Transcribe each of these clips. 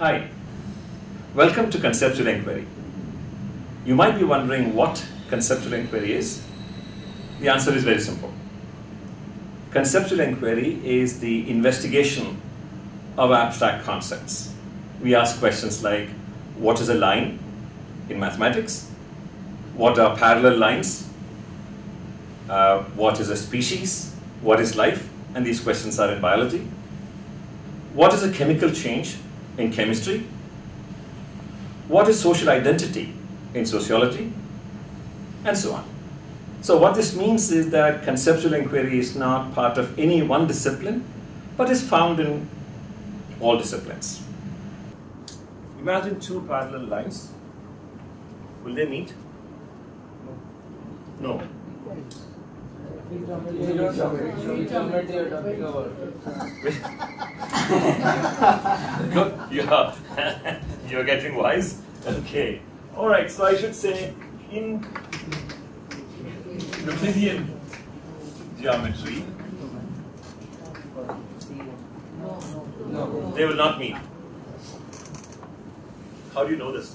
Hi, welcome to Conceptual Inquiry. You might be wondering what conceptual inquiry is. The answer is very simple. Conceptual inquiry is the investigation of abstract concepts. We ask questions like what is a line in mathematics? What are parallel lines? Uh, what is a species? What is life? And these questions are in biology. What is a chemical change in chemistry? What is social identity in sociology? And so on. So what this means is that conceptual inquiry is not part of any one discipline, but is found in all disciplines. Imagine two parallel lines. Will they meet? No. Yeah. You're getting wise. Okay. All right. So I should say in Euclidean geometry, they will not meet. How do you know this?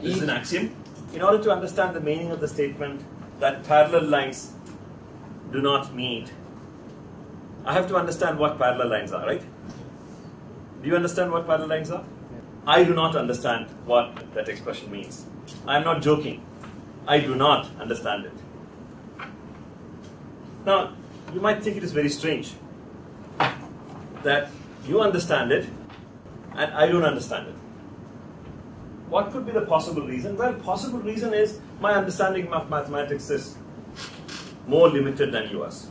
This is an axiom. In order to understand the meaning of the statement that parallel lines do not meet, I have to understand what parallel lines are, right? Do you understand what parallel lines are? I do not understand what that expression means. I am not joking. I do not understand it. Now, you might think it is very strange that you understand it and I don't understand it. What could be the possible reason? Well, possible reason is my understanding of mathematics is more limited than yours.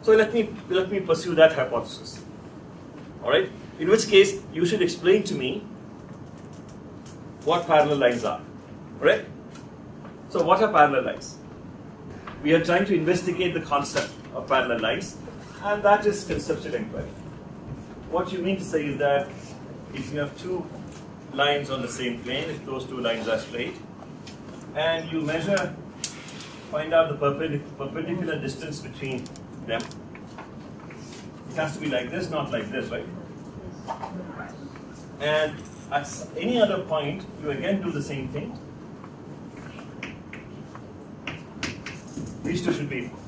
So let me let me pursue that hypothesis. All right. In which case, you should explain to me what parallel lines are. All right. So what are parallel lines? We are trying to investigate the concept of parallel lines, and that is conceptual inquiry. What you mean to say is that if you have two lines on the same plane, if those two lines are straight, and you measure, find out the perpendic perpendicular distance between them. It has to be like this, not like this, right? And at any other point, you again do the same thing. These two should be equal.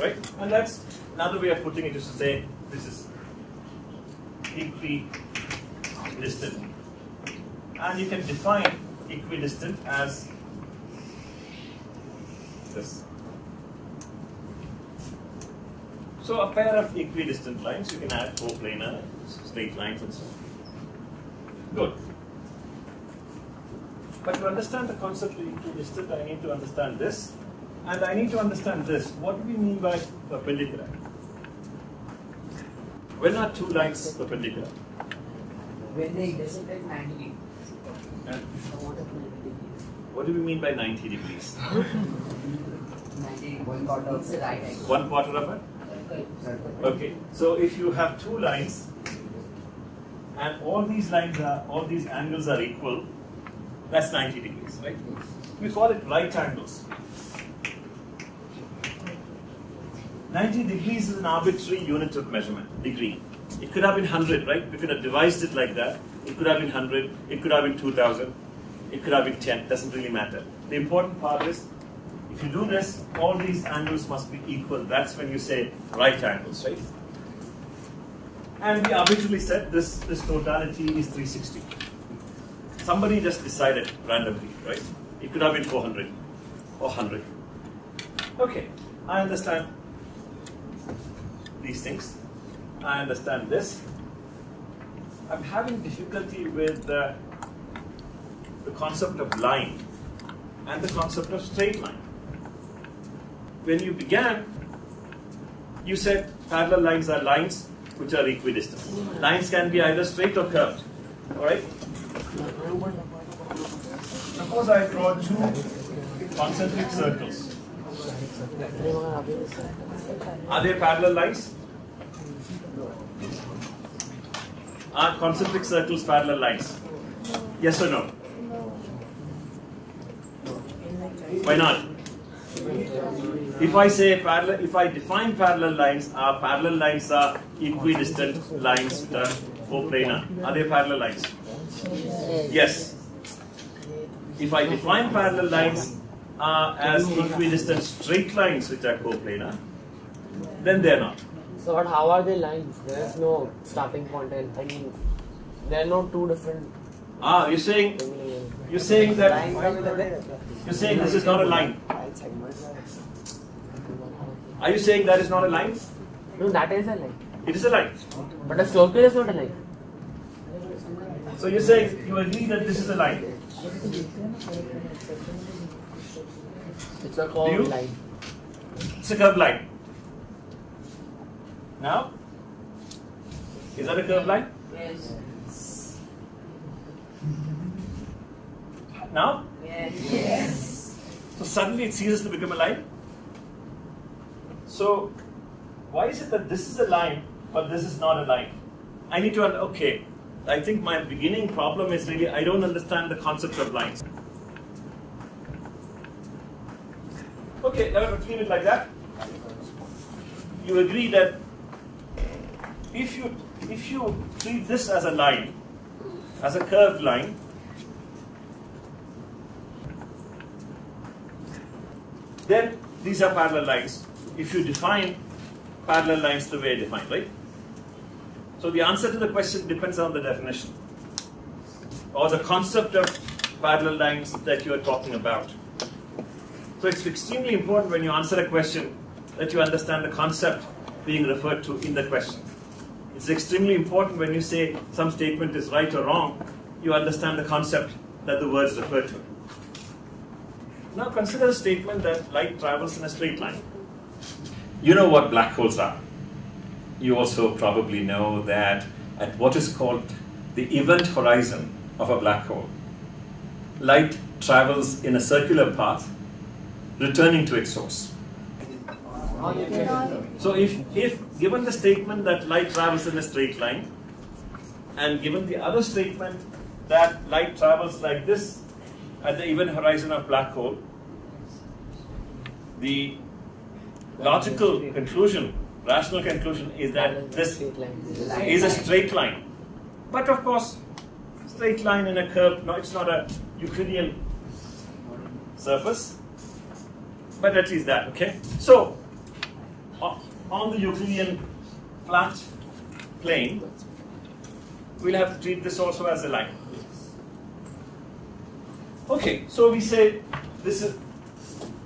Right? And that's another way of putting it is to say this is equidistant. And you can define equidistant as this. So a pair of equidistant lines, you can add coplanar, straight lines and so on. Good. But to understand the concept of equidistant, I need to understand this. And I need to understand this. What do we mean by perpendicular? When are two lines perpendicular? When they intersect 90 degrees. And What 90 degrees? what do we mean by 90 degrees? 90 one quarter of the right angle. One quarter of it? Okay, so if you have two lines and all these lines are, all these angles are equal, that's 90 degrees, right? We call it right angles. 90 degrees is an arbitrary unit of measurement, degree. It could have been 100, right? We could have devised it like that. It could have been 100, it could have been 2000, it could have been 10, doesn't really matter. The important part is if you do this, all these angles must be equal. That's when you say right angles, right? And we arbitrarily said this, this totality is 360. Somebody just decided randomly, right? It could have been 400 or 100. Okay, I understand these things. I understand this. I'm having difficulty with uh, the concept of line and the concept of straight line. When you began, you said parallel lines are lines which are equidistant. Lines can be either straight or curved. Alright? Suppose I draw two concentric circles. Are they parallel lines? Are concentric circles parallel lines? Yes or no? Why not? If I say parallel, if I define parallel lines, are parallel lines are equidistant lines that are coplanar. Are they parallel lines? Yes. If I define parallel lines uh, as equidistant straight lines which are coplanar, then they're not. So what, how are they lines? There is no starting point and I mean there are no two different Ah, you're saying you're saying that you're saying this is not a line. Are you saying that is not a line? No that is a line. It is a line. But a circle is not a line. So you're saying you agree that this is a line. It's a curved line. It's a curved line. Now, is that a curved line? Yes. Now, Yes. so suddenly it ceases to become a line. So, why is it that this is a line but this is not a line? I need to okay. I think my beginning problem is really I don't understand the concept of lines. Okay, let me leave it like that. You agree that if you if you treat this as a line, as a curved line, then these are parallel lines. If you define parallel lines the way I defined, right? So the answer to the question depends on the definition or the concept of parallel lines that you are talking about. So it's extremely important when you answer a question that you understand the concept being referred to in the question. It's extremely important when you say some statement is right or wrong, you understand the concept that the words refer to. Now consider a statement that light travels in a straight line. You know what black holes are. You also probably know that at what is called the event horizon of a black hole, light travels in a circular path, returning to its source. So if, if given the statement that light travels in a straight line, and given the other statement that light travels like this at the event horizon of black hole, the logical conclusion, rational conclusion is that this is a straight line. But of course, straight line in a curve, no, it's not a Euclidean surface, but at least that, okay? So, on the Euclidean flat plane, we'll have to treat this also as a line. Okay, so we say this is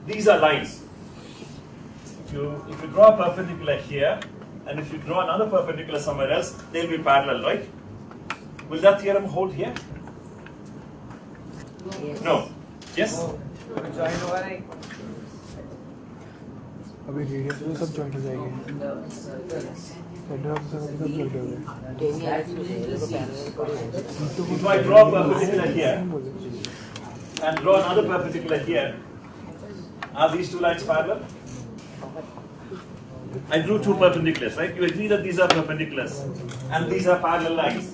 these are lines. If you if you draw a perpendicular here, and if you draw another perpendicular somewhere else, they'll be parallel, right? Will that theorem hold here? No. Yes? अभी radius में सब joint हो जाएंगे The circles. Centre of सब सब joint हो गए Can you actually make a parallel coordinate? If I draw a perpendicular here and draw another perpendicular here, are these two lines parallel? I drew two perpendiculars, right? You agree that these are perpendiculars and these are parallel lines.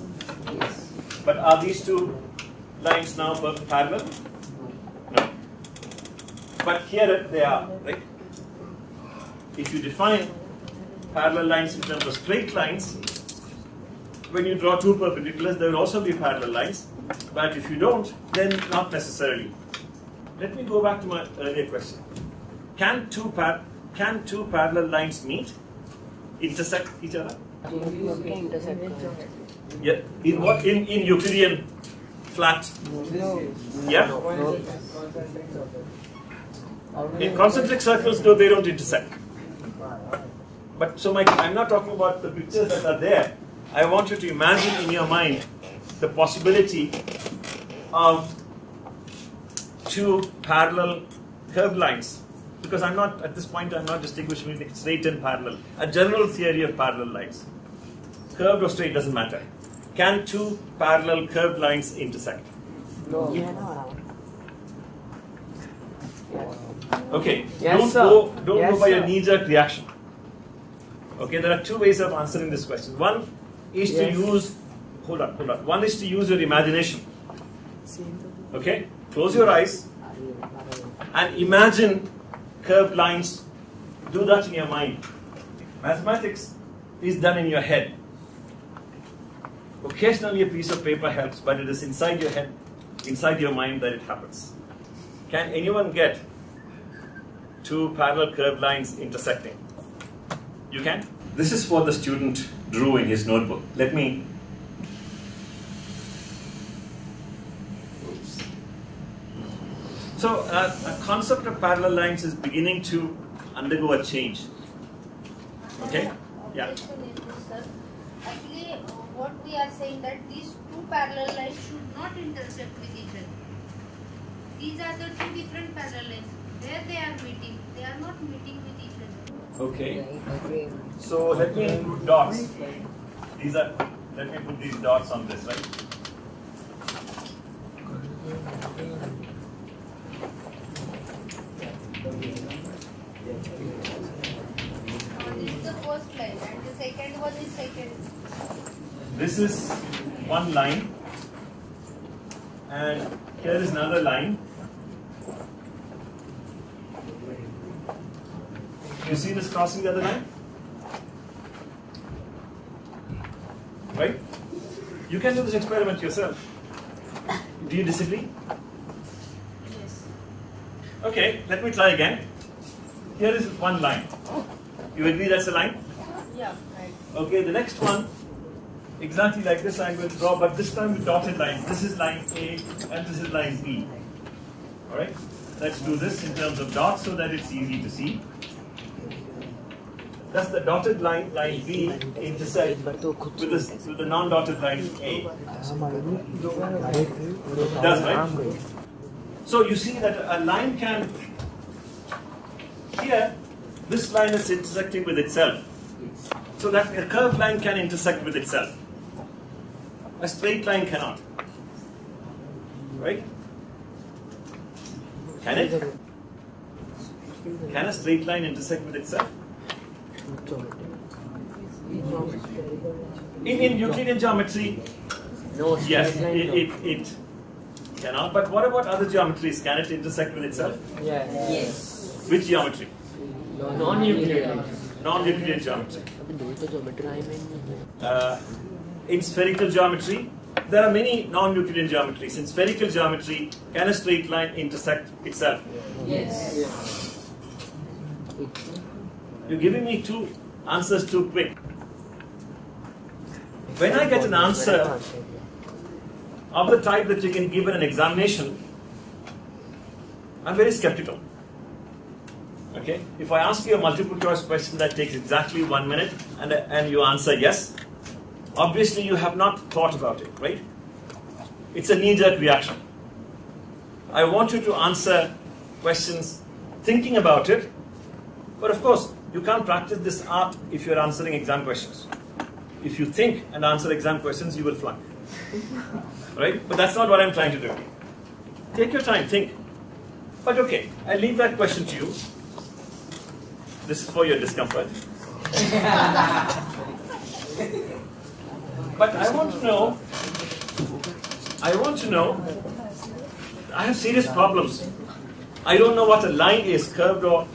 But are these two lines now per- parallel? No. But here they are, right? If you define parallel lines in terms of straight lines, when you draw two perpendiculars, there will also be parallel lines. But if you don't, then not necessarily. Let me go back to my earlier question. Can two par- can two parallel lines meet, intersect each other? Yeah. In what? In in Euclidean flat. Yeah. In concentric circles, no, they don't intersect. But so, Mike, I'm not talking about the pictures that are there. I want you to imagine in your mind the possibility of two parallel curved lines. Because I'm not, at this point, I'm not distinguishing between straight and parallel. A general theory of parallel lines. Curved or straight doesn't matter. Can two parallel curved lines intersect? No. Okay. Yes, don't sir. go don't Yes, go by your knee-jerk reaction. Okay, there are two ways of answering this question. One is to use hold on, hold on. One is to use your imagination. Okay? Close your eyes and imagine curved lines. Do that in your mind. Mathematics is done in your head. Occasionally, a piece of paper helps, but it is inside your head, inside your mind that it happens. Can anyone get two parallel curved lines intersecting? You can? This is what the student drew in his notebook. Let me. Oops. So, uh, a concept of parallel lines is beginning to undergo a change. Okay? Yeah. Question is this, sir. Actually, what we are saying that these two parallel lines should not intersect with each other. These are the two different parallel lines. Where they are meeting, they are not meeting with each other. Okay. So let me put dots. These are. Let me put these dots on this, right? This is the first line, and the second one is second. This is one line, and here is another line. You see this crossing the other line? Right? You can do this experiment yourself. Do you disagree? Yes. Okay, let me try again. Here is one line. You agree that's a line? Yeah, right. Okay, the next one, exactly like this I'm going to draw, but this time with dotted lines. This is line A and this is line B. Alright? Let's do this in terms of dots so that it's easy to see. Does the dotted line, line B, intersect with the, with the non-dotted line A? Does, right? So you see that a line can, here, this line is intersecting with itself. So that a curved line can intersect with itself. A straight line cannot. Right? Can it? Can a straight line intersect with itself? In, in Euclidean geometry, no, yes, it, it, it, cannot. But what about other geometries? Can it intersect with itself? Yes. yes. Which geometry? Non-Euclidean. Non-Euclidean geometry. Uh, in spherical geometry, there are many non-Euclidean geometries. In spherical geometry, can a straight line intersect itself? Yes. yes. You're giving me two answers too quick. When I get an answer of the type that you can give in an examination, I'm very skeptical. Okay? If I ask you a multiple choice question that takes exactly one minute and, and you answer yes, obviously you have not thought about it, right? It's a knee jerk reaction. I want you to answer questions thinking about it, but of course, you can't practice this art if you're answering exam questions. If you think and answer exam questions, you will flunk. right? But that's not what I'm trying to do. Take your time, think. But okay, I leave that question to you. This is for your discomfort. but I want to know, I want to know, I have serious problems. I don't know what a line is, curved or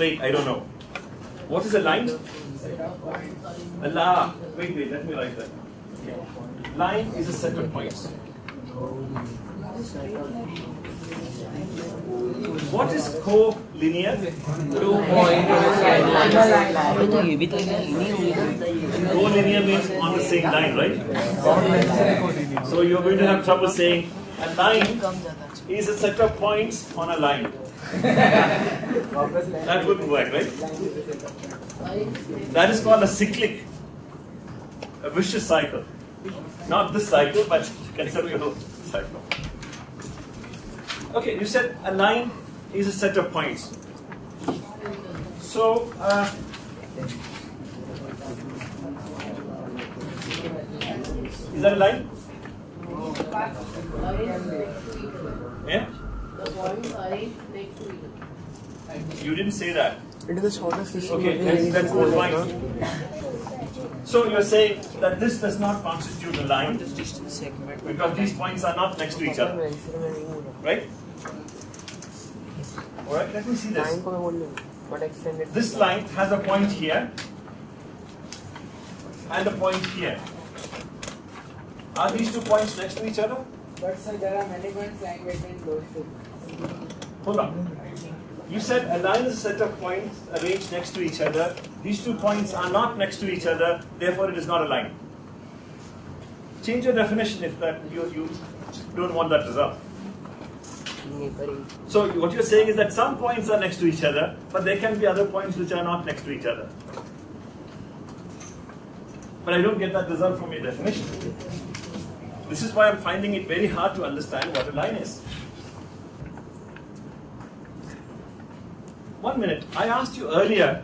straight, I don't know. What is a line? A line. Wait, wait, let me write that. Line is a set of points. What is co-linear? Two points. Co-linear means on the same line, right? So you're going to have trouble saying a line is a set of points on a line that wouldn't work, right? That is called a cyclic, a vicious cycle. Not this cycle, but conceptual cycle. Okay, you said a line is a set of points. So, uh, is that a line? Yeah? You didn't say that. It is the shortest distance. Okay, that's, that's not fine. So you're saying that this does not constitute a line because these points are not next to each other. Right? Alright, let me see this. This line has a point here and a point here. Are these two points next to each other? But sir, there are many points lying between those two. Hold on. You said a line is a set of points arranged next to each other. These two points are not next to each other, therefore it is not a line. Change your definition if that you, you don't want that result. So what you're saying is that some points are next to each other, but there can be other points which are not next to each other. But I don't get that result from your definition. This is why I'm finding it very hard to understand what a line is. One minute. I asked you earlier,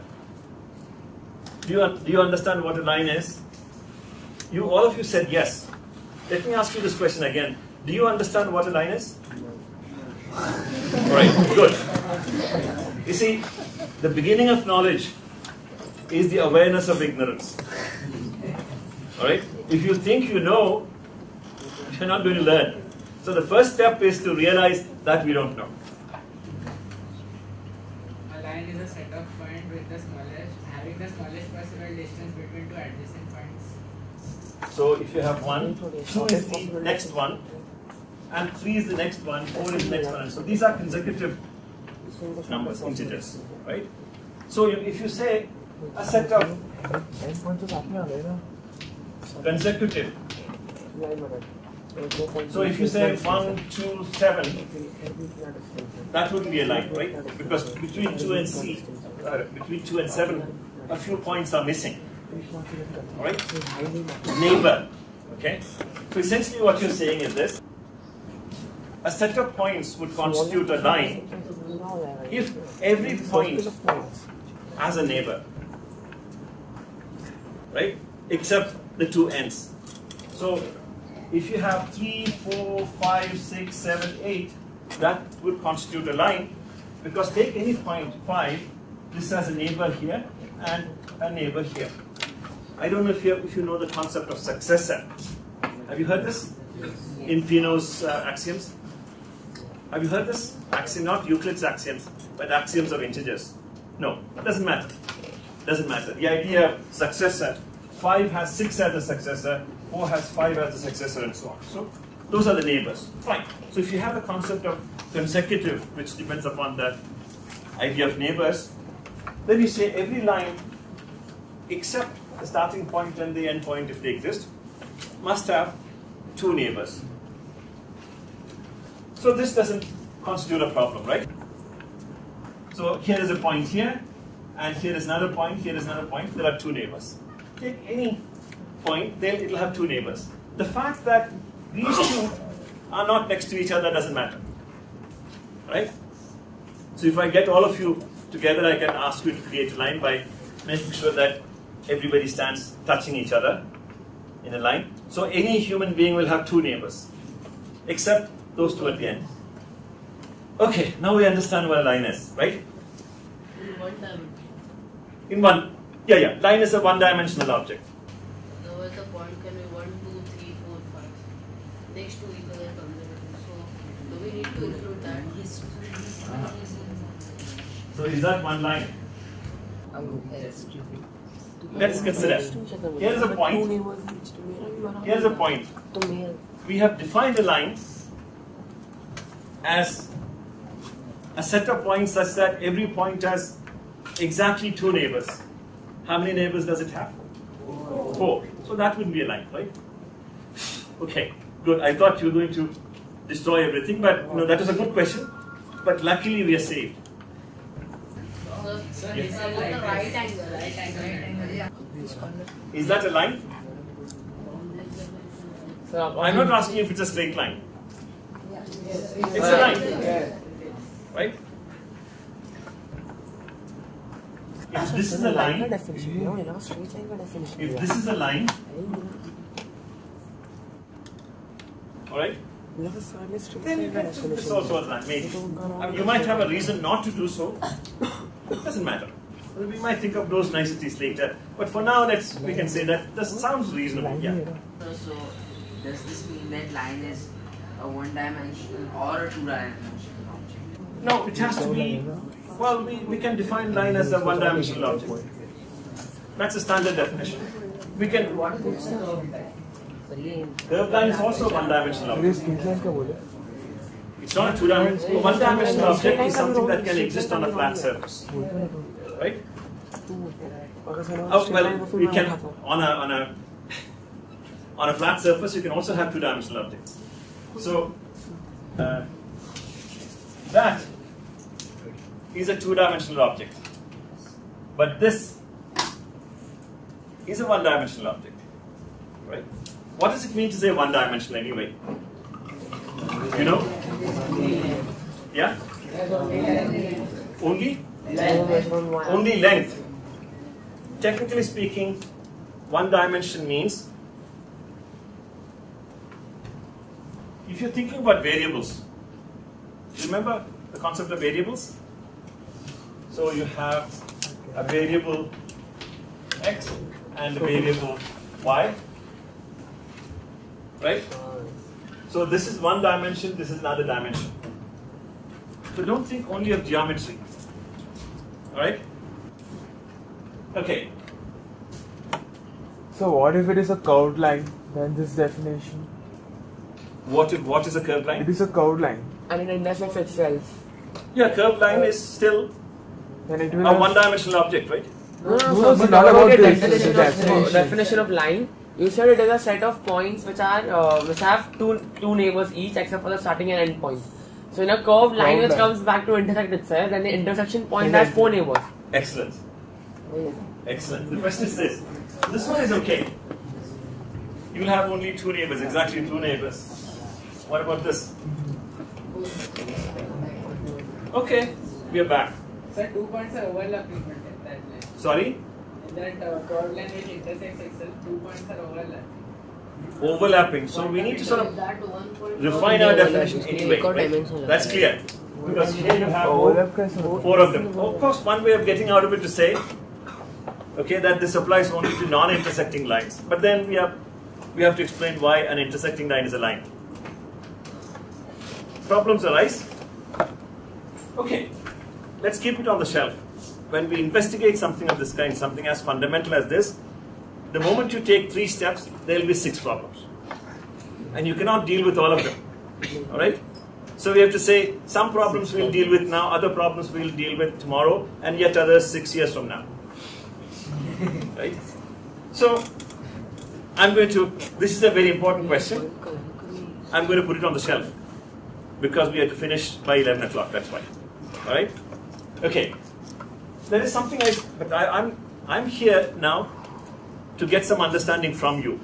do you, do you understand what a line is? You all of you said yes. Let me ask you this question again. Do you understand what a line is? Right, good. You see, the beginning of knowledge is the awareness of ignorance. Alright? If you think you know, you're not going to learn. So the first step is to realize that we don't know. A line is a set of points with the smallest, having the smallest possible distance between two adjacent points. So if you have one, two is the next one, and three is the next one, four is the next one. So these are consecutive numbers, integers, right? So if you say a set of consecutive so if you say one, two, seven, Everything are different. that wouldn't be a line, right? Because between two and C, uh, between two and seven, a few points are missing, all right? Neighbor, okay? So essentially what you're saying is this. A set of points would constitute a line if every point has a neighbor, right? Except the two ends. So if you have three, four, five, six, seven, eight, that would constitute a line because take any point five, this has a neighbor here and a neighbor here. I don't know if you, if you know the concept of successor. Have you heard this? In Peano's uh, axioms? Have you heard this? Axiom, not Euclid's axioms, but axioms of integers. No, it doesn't matter. Doesn't matter. The idea of successor, 5 has 6 as a successor, 4 has 5 as a successor, and so on. So those are the neighbors. Fine. So if you have the concept of consecutive, which depends upon the idea of neighbors, then you say every line except the starting point and the end point, if they exist, must have two neighbors. So this doesn't constitute a problem, right? So here is a point here, and here is another point, here is another point. There are two neighbors. Take any point, then it will have two neighbors. The fact that these two are not next to each other doesn't matter, right? So if I get all of you together, I can ask you to create a line by making sure that everybody stands touching each other in a line. So any human being will have two neighbors, except those two at the end. Okay, now we understand what a line is, right? In One time. In one, yeah, yeah, line is a one-dimensional object. Otherwise, the point can be 1, 2, 3, 4, 5. Next to each other consecutive. So, do we need to include that? So is that one line? Yes. Let's consider. Here is a point. Here's a point. We have defined a line as a set of points such that every point has exactly two neighbors. How many neighbors does it have? Four. So that wouldn't be a line, right? Okay, good. I thought you were going to destroy everything, but you know that was a good question. But luckily we are saved. So, So Yeah. is about like right angle, right Right angle. angle. Yeah. Is that a line? Sir, um, I'm not asking if it's a straight line. It's a line, right? If this is a line, you. If this is a line, all right. Then you can do this. You might have a reason not to do so. It doesn't matter. We might think of those niceties later. But for now, let's we can say that this sounds reasonable. Yeah. So, does this mean that line is a one-dimensional or a two-dimensional object? No, it has to be well, we, we can define line as a one-dimensional object. That's a standard definition. We can... Curved line is also one-dimensional object. It's not a two-dimensional... One-dimensional object is something that can exist on a flat surface. Right? Oh, well, you can... On a, on a, on a flat surface, you can also have two-dimensional objects. So, uh, that is a two-dimensional object, but this is a one-dimensional object, right? What does it mean to say one-dimensional anyway? You know? Yeah. Only only length. Technically speaking, one dimension means if you're thinking about variables, remember the concept of variables? So you have a variable x and a variable y, right? So this is one dimension, this is another dimension. So don't think only of geometry. Alright? Okay. So what if it is a curved line? Then this definition. What if, what is a curved line? It is a curved line. And it intersects itself. Yeah, curved line is still Then it will a one-dimensional object, right? No, no, No, no, not about the this, definition of, definition. definition of line. You said it is a set of points which are uh, which have two two neighbors each except for the starting and end point. So in a curved line Curved which line. comes back to intersect itself, then the intersection point And has four neighbors. Excellent. Excellent. The question is this. This one is okay. You will have only two neighbors, exactly two neighbors. What about this? Okay, we are back. Sir, two points are overlapping that line. Sorry? In that uh, curved line which intersects itself, two points are overlapping. Overlapping. So we need to sort of refine our definition anyway. Right? That's clear. Because here you have four of them. Of course, one way of getting out of it to say, okay, that this applies only to non-intersecting lines. But then we have we have to explain why an intersecting line is a line. Problems arise. Okay, let's keep it on the shelf. When we investigate something of this kind, something as fundamental as this, the moment you take three steps, there will be six problems. And you cannot deal with all of them. All right? So we have to say some problems we'll deal with now, other problems we'll deal with tomorrow, and yet others six years from now. Right? So I'm going to, this is a very important question. I'm going to put it on the shelf because we have to finish by 11 o'clock, that's why. All right? Okay. There is something I, but I, I'm, I'm here now to get some understanding from you.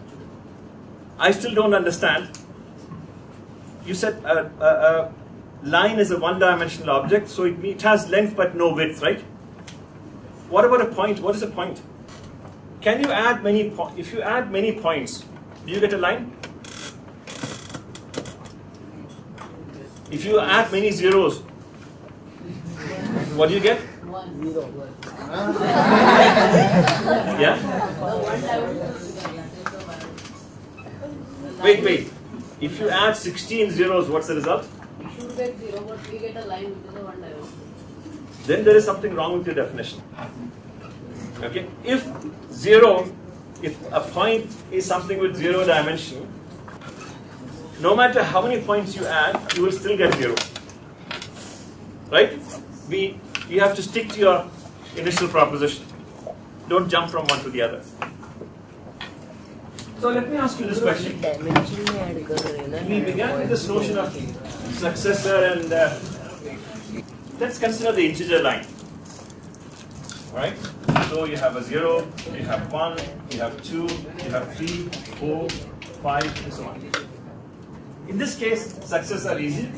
I still don't understand. You said a, a, a line is a one-dimensional object, so it, it has length but no width, right? What about a point? What is a point? Can you add many po- if you add many points, do you get a line? If you add many zeros, what do you get? Yeah? Wait, wait. If you add 16 zeros, what's the result? We should get zero, but we get a line which is a one dimension. Then there is something wrong with your definition. Okay? If zero, if a point is something with zero dimension, no matter how many points you add, you will still get zero. Right? we, you have to stick to your initial proposition. Don't jump from one to the other. So let me ask you this question. We began with this notion of successor and uh, let's consider the integer line. Right? So you have a 0, you have 1, you have 2, you have 3, 4, 5, and so on. In this case, successor is easy.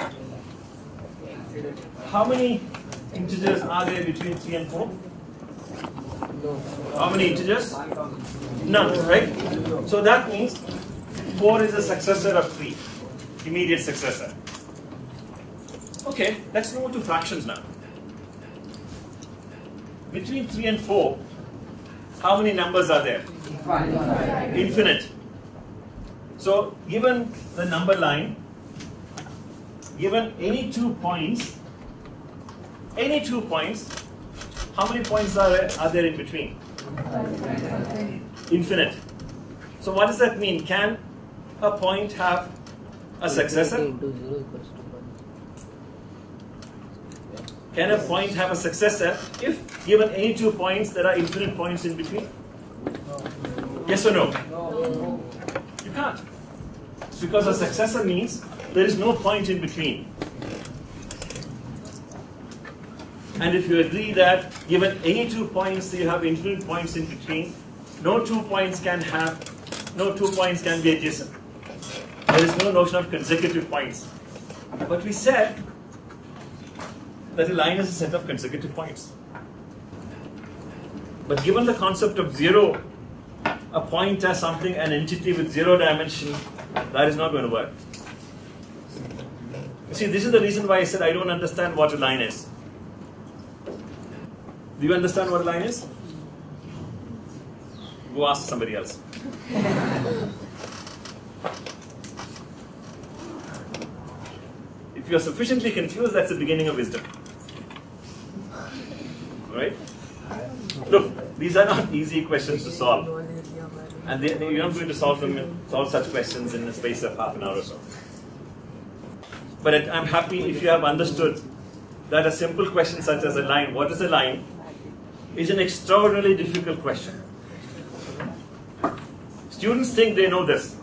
How many integers are there between 3 and 4? No. How many integers? None, right? So that means 4 is a successor of 3, immediate successor. Okay, let's move to fractions now. Between 3 and 4, how many numbers are there? Infinite. So, given the number line, given any two points, any two points, how many points are, are there in between? Infinite. So what does that mean? Can a point have a successor? Can a point have a successor if given any two points, there are infinite points in between? Yes or no? You can't. Because a successor means there is no point in between. And if you agree that given any two points, you have infinite points in between, no two points can have, no two points can be adjacent. There is no notion of consecutive points. But we said that a line is a set of consecutive points. But given the concept of zero, a point as something, an entity with zero dimension, that is not going to work. You see, this is the reason why I said I don't understand what a line is. Do you understand what a line is? Go ask somebody else. if you are sufficiently confused, that's the beginning of wisdom. Right? Look, these are not easy questions to solve. And they, they- you're not going to solve them, solve such questions in the space of half an hour or so. But I'm happy if you have understood that a simple question such as a line, what is a line, is an extraordinarily difficult question. Students think they know this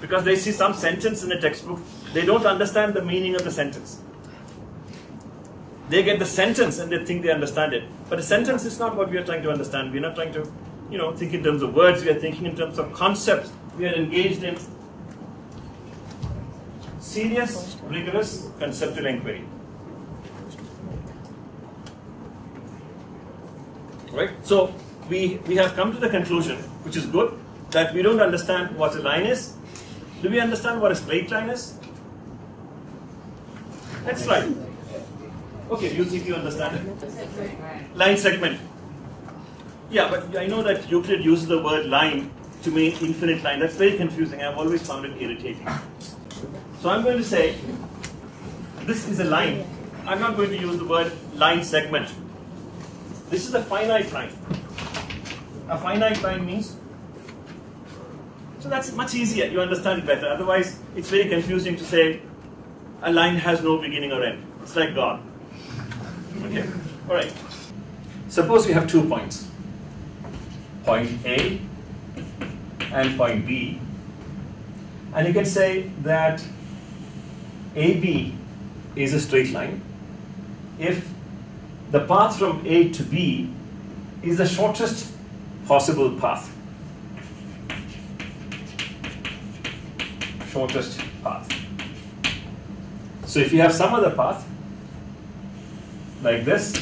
because they see some sentence in a textbook, they don't understand the meaning of the sentence. They get the sentence and they think they understand it. But a sentence is not what we are trying to understand. We are not trying to, you know, think in terms of words. We are thinking in terms of concepts. We are engaged in serious, rigorous conceptual inquiry. Right? So we, we have come to the conclusion, which is good, that we don't understand what a line is. Do we understand what a straight line is? That's right. Okay, you think you understand it? Line segment. Yeah, but I know that Euclid uses the word line to mean infinite line. That's very confusing. I've always found it irritating. So I'm going to say this is a line. I'm not going to use the word line segment. This is a finite line. A finite line means so that's much easier. You understand it better. Otherwise, it's very confusing to say a line has no beginning or end. It's like God. Okay. All right. Suppose you have two points, point A and point B, and you can say that AB is a straight line if the path from A to B is the shortest possible path. Shortest path. So if you have some other path, like this,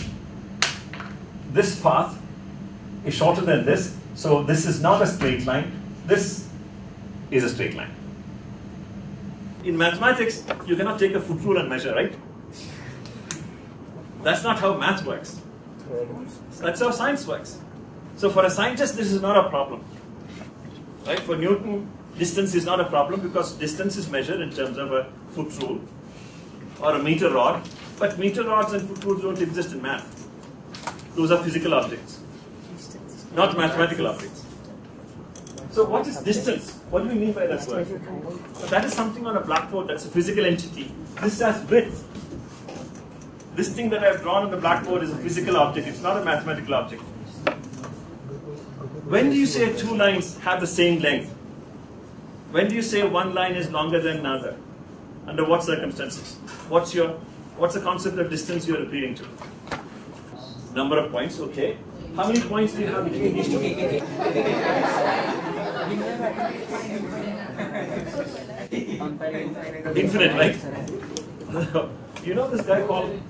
this path is shorter than this, so this is not a straight line, this is a straight line. In mathematics, you cannot take a foot rule and measure, right? That's not how math works. That's how science works. So for a scientist, this is not a problem. Right? For Newton, distance is not a problem because distance is measured in terms of a foot rule or a meter rod. But meter rods and foot rules don't exist in math. Those are physical objects, not mathematical objects. So what is distance? What do we mean by that word? That is something on a blackboard that's a physical entity. This has width. This thing that I've drawn on the blackboard is a physical object, it's not a mathematical object. When do you say two lines have the same length? When do you say one line is longer than another? Under what circumstances? What's your what's the concept of distance you're appealing to? Number of points, okay. How many points do you have between these two? Infinite, right? you know this guy called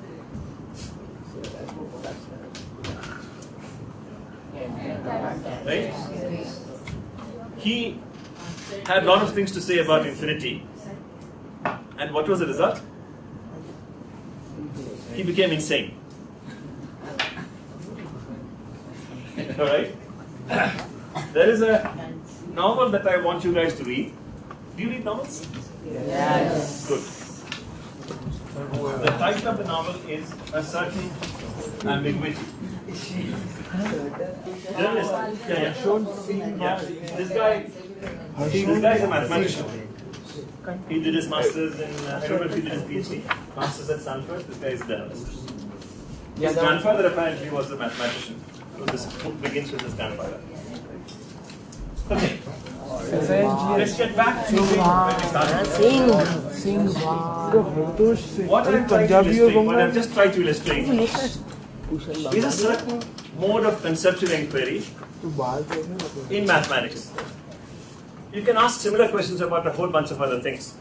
right? He had a lot of things to say about infinity. And what was the result? He became insane. Alright? There is a novel that I want you guys to read. Do you read novels? Yes. Good. The title of the novel is A Certain Ambiguity. This guy, this guy is a mathematician. He did his master's in, uh, I don't know if he did his PhD, master's at Stanford. This guy is a. His grandfather apparently was a mathematician. So this book begins with his grandfather. Okay, let's get back to where we started. What I'm trying to illustrate, what I've just tried to illustrate is a certain mode of conceptual inquiry in mathematics. You can ask similar questions about a whole bunch of other things,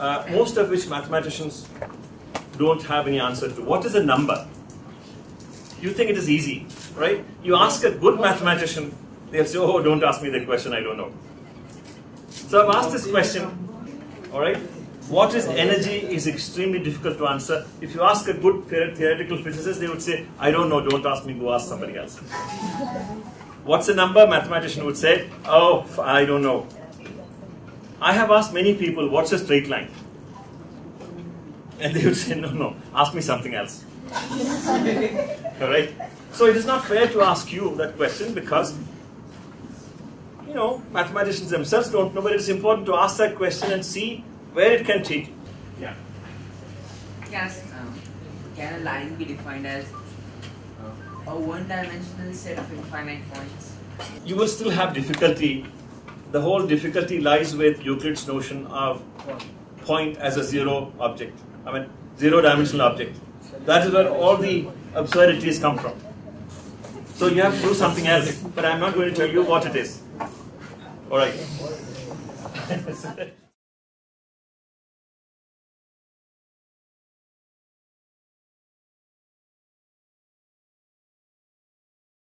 uh, most of which mathematicians don't have any answer to. What is a number? You think it is easy, right? You ask a good mathematician, they'll say, oh, don't ask me the question, I don't know. So I've asked this question, all right? What is energy is extremely difficult to answer. If you ask a good theoretical physicist, they would say, I don't know, don't ask me, go ask somebody else. What's a number? Mathematician would say, oh, I don't know. I have asked many people, what's a straight line? And they would say, no, no, ask me something else. Alright? So it is not fair to ask you that question because, you know, mathematicians themselves don't know, but it is important to ask that question and see where it can take you. Yeah. Yes, um, can a line be defined as uh, a one-dimensional set of infinite points? You will still have difficulty. The whole difficulty lies with Euclid's notion of point as a zero object. I mean, zero dimensional object. That is where all the absurdities come from. So you have to do something else, but I'm not going to tell you what it is. All right.